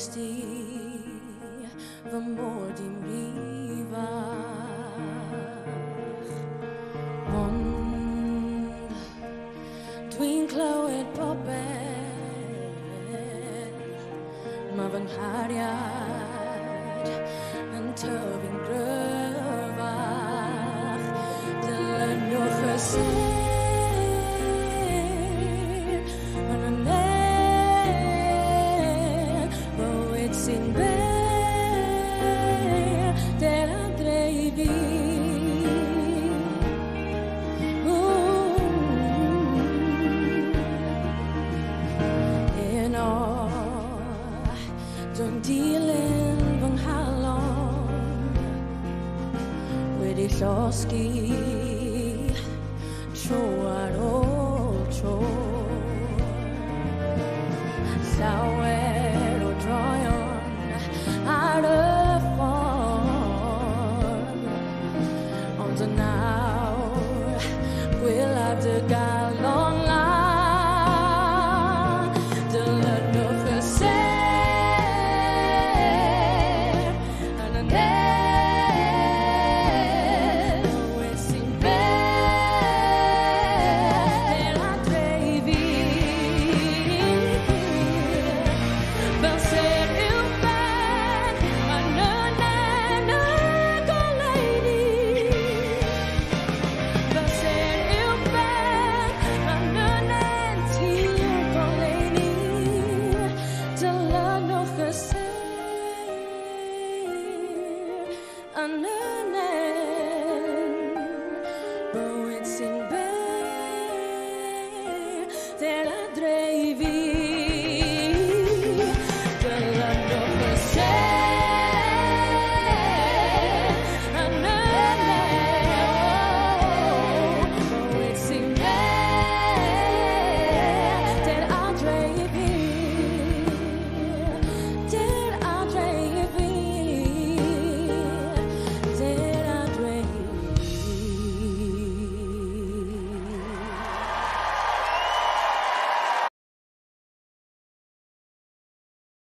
ges fy mod i'n rifach. Ond dwi'n clywed popeth, mae fy nghariad yn tyfu'n gryfach. Dilynwch y sy'n sioski choaro cho sauero troyon arafon on the now will have the galley under